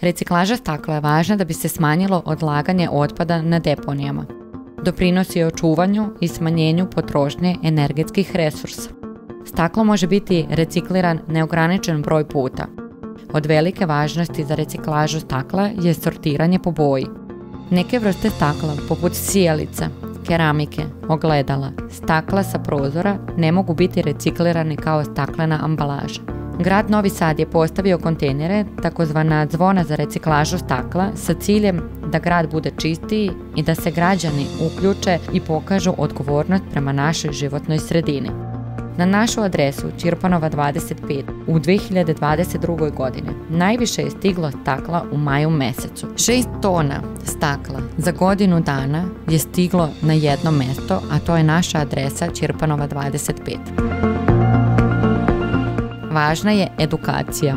Reciklaža stakla je važna da bi se smanjilo odlaganje otpada na deponijama. Doprinosi očuvanju i smanjenju potrošnje energetskih resursa. Staklo može biti recikliran neograničen broj puta. Od velike važnosti za reciklažu stakla je sortiranje po boji. Neke vrste stakla, poput sijalica, keramike, ogledala, stakla sa prozora ne mogu biti reciklirani kao staklena ambalaža. Grad Novi Sad je postavio kontejnere, takozvana zvona za reciklažu stakla, sa ciljem da grad bude čistiji i da se građani uključe i pokažu odgovornost prema našoj životnoj sredini. Na našu adresu Čirpanova 25 u 2022. godine najviše je stiglo stakla u maju mesecu. 6 tona stakla za godinu dana je stiglo na jedno mesto, a to je naša adresa Čirpanova 25. Važna je edukacija.